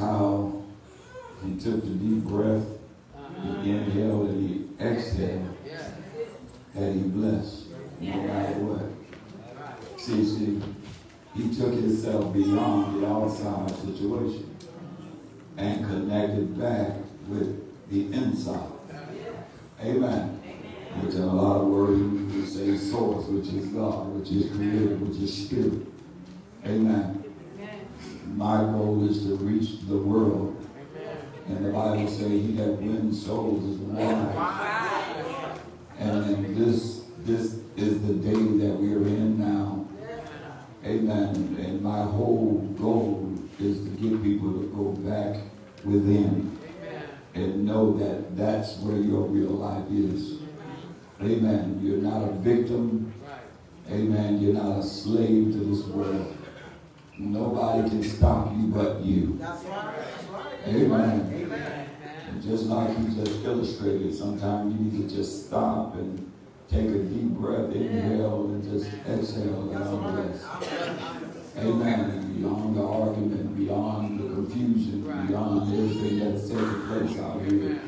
how he took the deep breath, he uh-huh. inhaled and he exhaled, and he blessed, no matter what. See, see, he took himself beyond the outside situation and connected back with the inside. Amen. Which in a lot of words we say source, which is God, which is creator, which is spirit. Amen. My goal is to reach the world. And the Bible says he that wins souls is wise. And, and this this is the day that we are in now. Amen. And my whole goal is to get people to go back within and know that that's where your real life is. Amen. You're not a victim. Amen. You're not a slave to this world. Nobody can stop you but you. That's right. That's right. Amen. Amen. And just like you just illustrated, sometimes you need to just stop and take a deep breath, inhale, and just exhale. That's And all right. Amen. And beyond the argument, beyond the confusion, beyond everything that's taking place out here.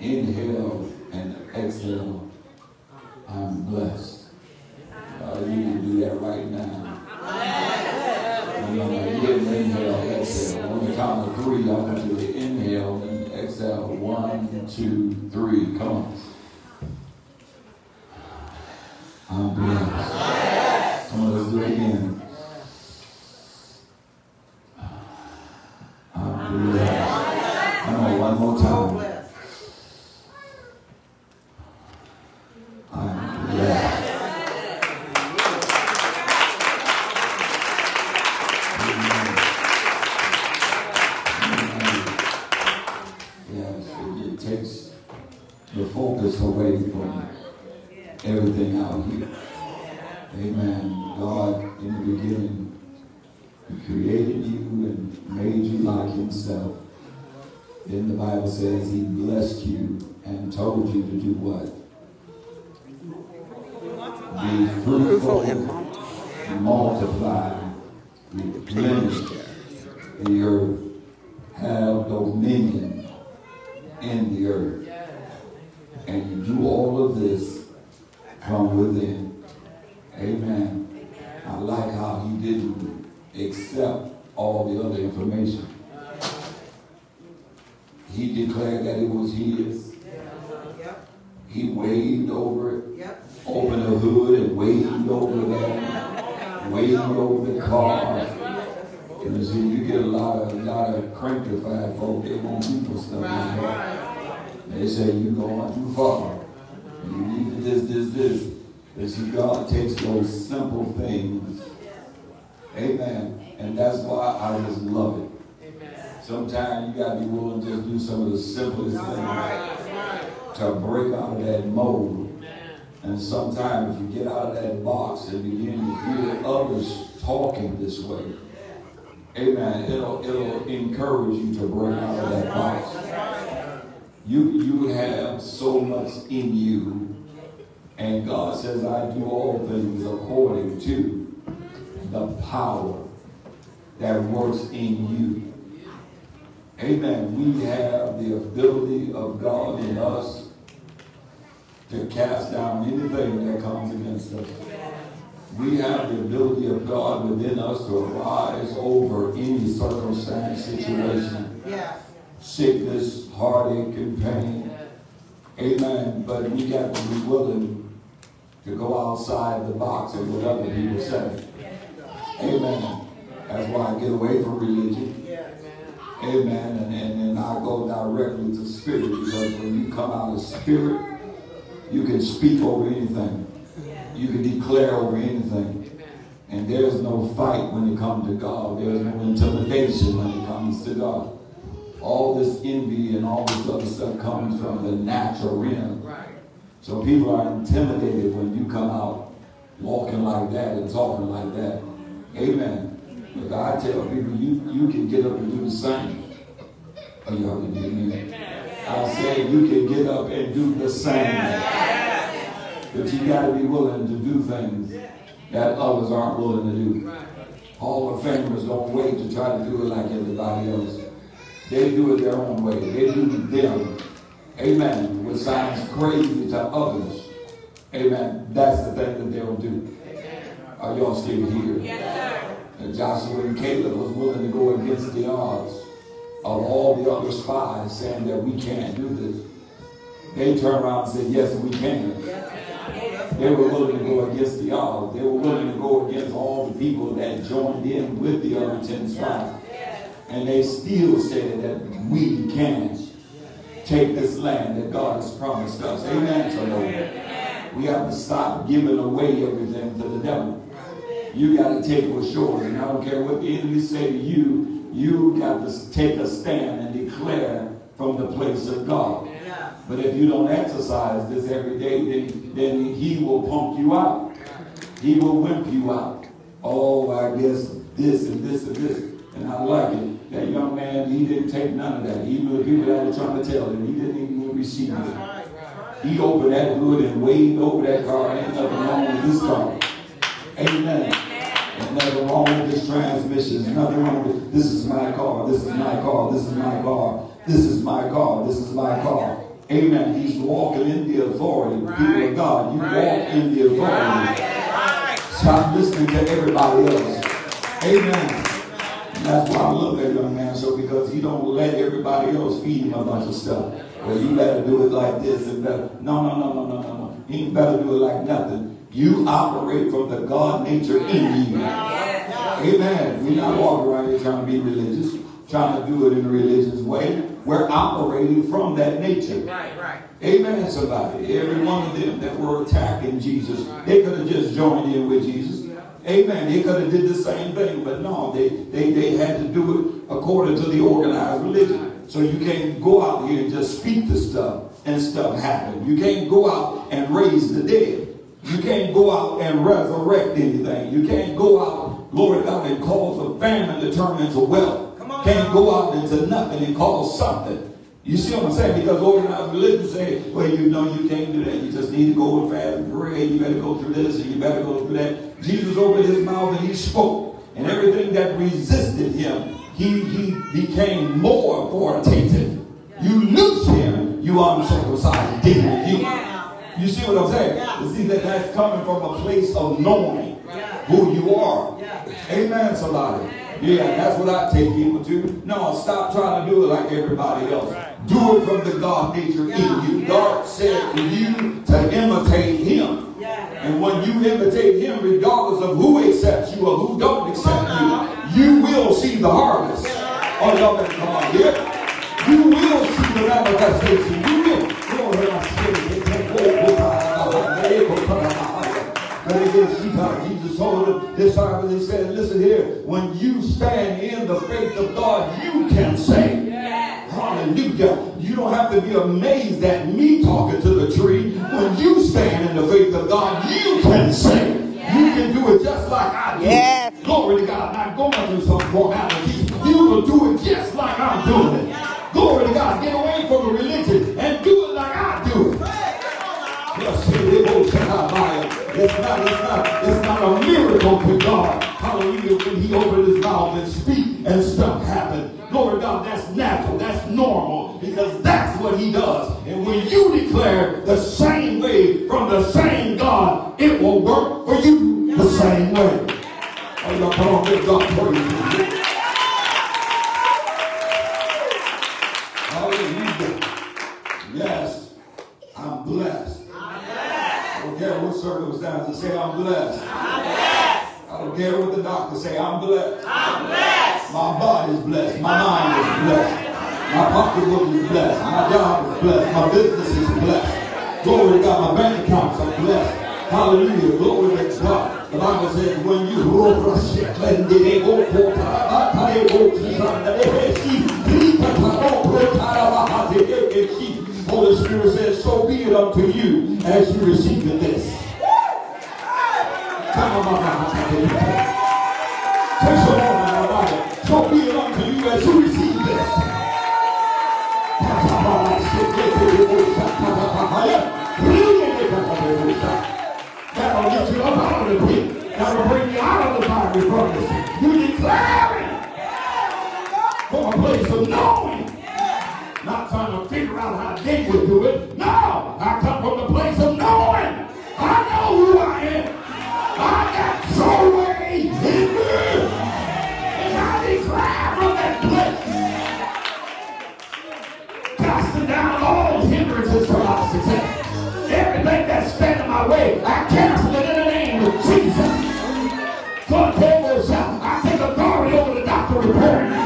Inhale and exhale. I'm blessed. Uh, you can do that right now. Count of three, I want you to inhale and exhale. One, two, three. Come on. I'm blessed. And multiply, replenish the earth, have dominion in the earth. And you do all of this from within. Amen. I like how he didn't accept all the other information. He declared that it was his. He waved over it, opened the hood and waved over that, waved over the car. And you see, you get a lot of, a lot of crankified folk, they want people stuff like. They say you going too far. You need this, this, this. But see, God takes those simple things. Amen. And that's why I just love it. Sometimes you gotta be willing to just do some of the simplest things to break out of that mold. And sometimes if you get out of that box and begin to hear others talking this way, amen, it'll it'll encourage you to break out of that box. You you have so much in you, and God says, I do all things according to the power that works in you. Amen. We have the ability of God in us to cast down anything that comes against us. We have the ability of God within us to rise over any circumstance, situation, sickness, heartache, and pain. Amen. But we got to be willing to go outside the box and what other people say. Amen. That's why I get away from religion. Amen. And, and then I go directly to spirit because when you come out of spirit, you can speak over anything. You can declare over anything. And there's no fight when it comes to God. There's no intimidation when it comes to God. All this envy and all this other stuff comes from the natural realm. So people are intimidated when you come out walking like that and talking like that. Amen. But I tell people, you, you can get up and do the same. Oh, y'all me? I said you can get up and do the same. But you got to be willing to do things that others aren't willing to do. All the famers don't wait to try to do it like everybody else. They do it their own way. They do it them. Amen. What sounds crazy to others. Amen. That's the thing that they'll do. Are y'all still here? Yes, and Joshua and Caleb was willing to go against the odds of all the other spies saying that we can't do this. They turned around and said, yes, we can. They were willing to go against the odds. They were willing to go against all the people that joined in with the other 10 spies. And they still said that we can take this land that God has promised us. Amen. So we have to stop giving away everything to the devil. You got to take what's yours. And I don't care what the enemy say to you, you got to take a stand and declare from the place of God. But if you don't exercise this every day, then, then he will pump you out. He will wimp you out. Oh, I guess this and this and this. And I like it. That young man, he didn't take none of that. Even the people that were trying to tell him, he didn't even receive it. He opened that hood and waved over that car. Ain't nothing wrong with this car. Amen. Nothing wrong with this transmission. There's nothing wrong with this is my car. This is my car. This is my car. This is my car. This is my car. Amen. He's walking in the authority. Right. People of God, you right. walk in the authority. Right. Stop listening to everybody else. Amen. And that's why I love that young man so because he don't let everybody else feed him a bunch of stuff. Well, you better do it like this and better. No, no, no, no, no, no, no. You better do it like nothing. You operate from the God nature in you. Amen. We're not walking around here trying to be religious, trying to do it in a religious way. We're operating from that nature. Right, right. Amen, somebody. Every one of them that were attacking Jesus, they could have just joined in with Jesus. Amen. They could have did the same thing, but no, they, they, they had to do it according to the organized religion. So you can't go out here and just speak the stuff and stuff happen. You can't go out and raise the dead. You can't go out and resurrect anything. You can't go out, glory God, and cause a famine to turn into wealth. Can't go out into nothing and cause something. You see what I'm saying? Because organized religion say, well, you know you can't do that. You just need to go and fast and pray. You better go through this and you better go through that. Jesus opened his mouth and he spoke. And everything that resisted him, he, he became more authoritative. You loose him, you are uncircumcised demon. You, you see what I'm saying? Yeah. You see that that's coming from a place of knowing yeah. who you are. Yeah. Amen, somebody. Yeah, that's what I take people to. No, stop trying to do it like everybody else. Right. Do it from the God nature in you. God said for you to imitate him. And when you imitate him, regardless of who accepts you or who don't accept you, you will see the harvest. Oh, y'all better come on here. You will see the manifestation. You will. Jesus told his disciples, he said, listen here, when you stand in the faith of God, you can say, Hallelujah. You don't have to be amazed at me talking to the tree. When you stand in the faith of God, you can say. You can do it just like I do. Yes. Glory to God. Not going through some formality. You will do it just like I'm doing it. Glory to God. Get away from the religion It's not, it's not, it's not a miracle to God. Hallelujah. When he opened his mouth and speak and stuff happened. Glory God, that's natural. That's normal because that's what he does. And when you declare the same way from the same God, it will work for you the same way. Oh, y'all come on, give God praise. Circumstances, say I'm blessed. I'm blessed. I don't care what the doctor say, I'm blessed. I'm blessed. My body is blessed. My mind is blessed. My pocketbook is blessed. My job is blessed. My business is blessed. Glory to God. My bank accounts are blessed. Hallelujah. Glory to God. The Bible says when you rush it, when they go for Holy Spirit says, so be it unto you as you receive this. Touch your Lord, So be it unto you as you receive this. That'll get you up out of the pit. That'll bring you out of the fiery furnace. You declare it from a place of knowing. Not trying to figure out how they would do it. I cancel it in the name of Jesus. God told us, I take authority over the doctor report.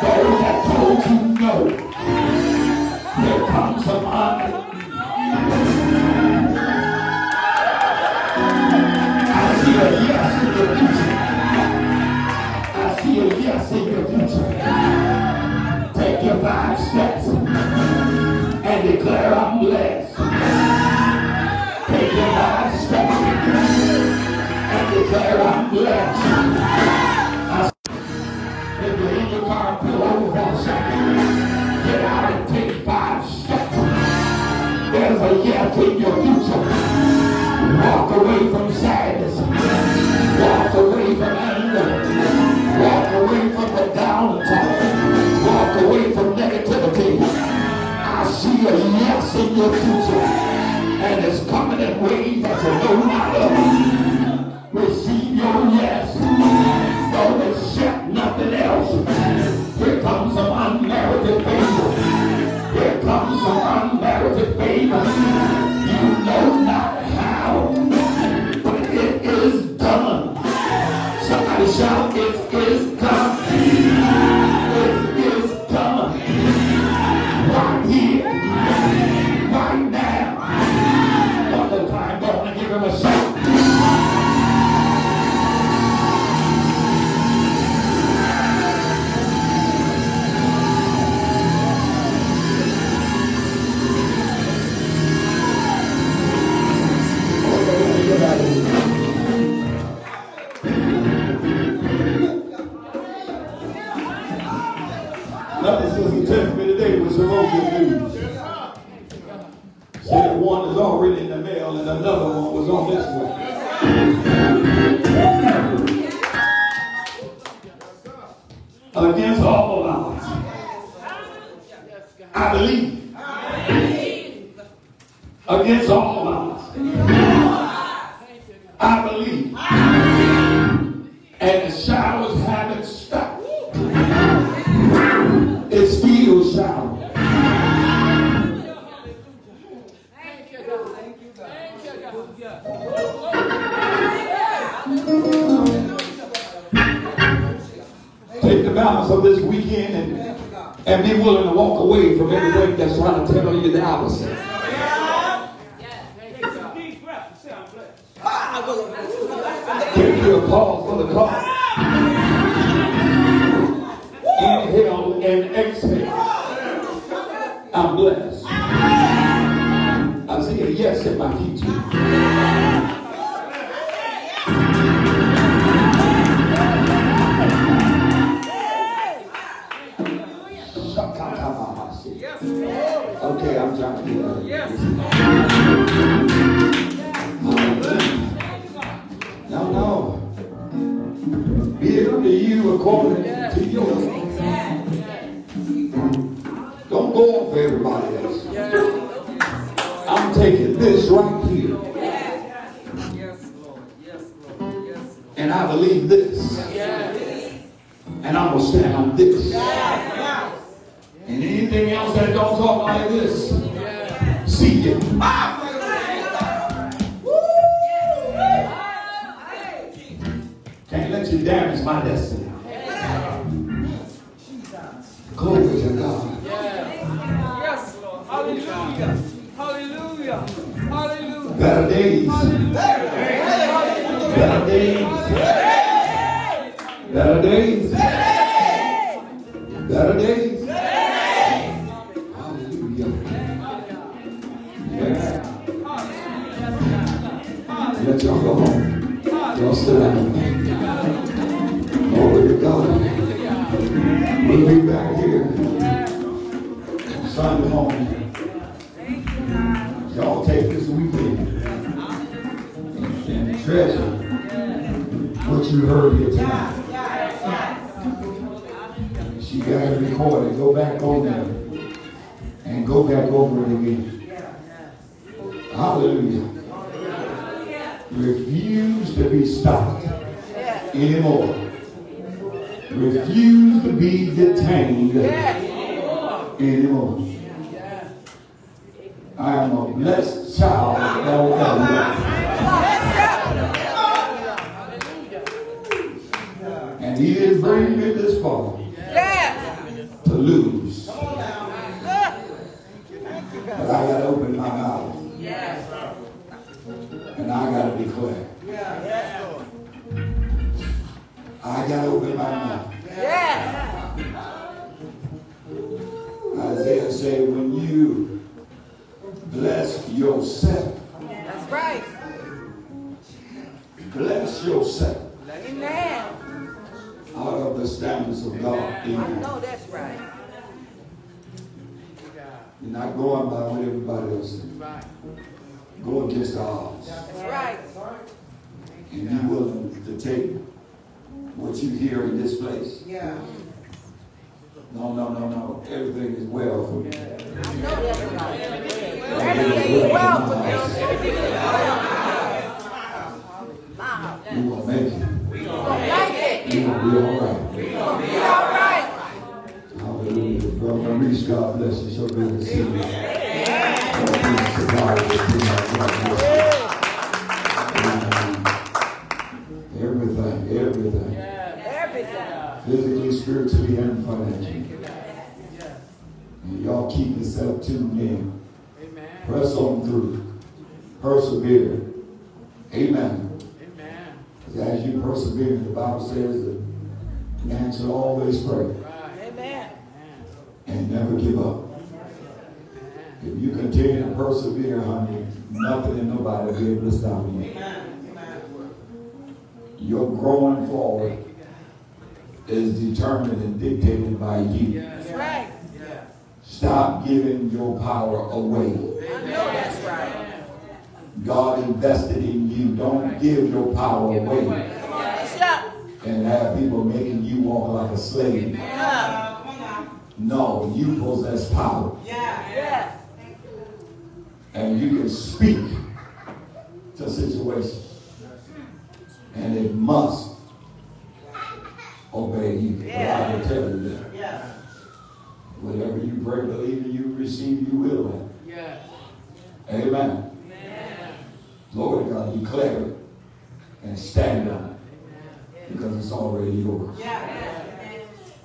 Those that told you no, here comes some un. I see a yes in your future. I see a yes in your future. Take your five steps and declare I'm blessed. Take your five steps and declare I'm blessed. From the. Walk away from negativity. I see a yes in your future. And it's coming in ways and, be willing to walk away from everything that's trying to tell you the opposite. Take you a pause for the car. Inhale and exhale. I'm blessed. I see a yes in my future. Okay, I'm trying to do that. No, no. Be it unto you according to your Glory to God. Yes, Lord. Hallelujah. Hallelujah. Hallelujah. Better days. Better days. Better days. Better recorded. Go back on there and go back over it again. Hallelujah. Refuse to be stopped anymore. Refuse to be detained anymore. I am a blessed child of God. And he didn't bring me this far lose. But I got to open my mouth. And I got to declare. I got to open my mouth. Isaiah said, when you bless yourself, That's right. bless yourself Amen. out of the standards of God in you. Not going by what everybody else says. Go against the odds. That's right. And be willing to take what you hear in this place. Yeah. No, no, no, no. Everything is well for me. I know that's right. Everything is well for me. Everything is well. Brother Maurice, God bless you. So good to see you. Everything, everything. Physically, spiritually, and financially. And y'all keep yourself tuned in. Press on through. Persevere. Amen. Because as you persevere, the Bible says that man should always pray Amen. Give up. If you continue to persevere, honey, nothing and nobody will be able to stop you. Your growing forward is determined and dictated by you. That's right. Stop giving your power away. That's right. God invested in you. Don't give your power away and have people making you walk like a slave. No, you possess power. Yeah. and you can speak to situations. And it must obey you. But I will tell you that. Whatever you pray, believe, and you receive, you will have. Amen. Glory to God. Declare it and stand on it. Because it's already yours.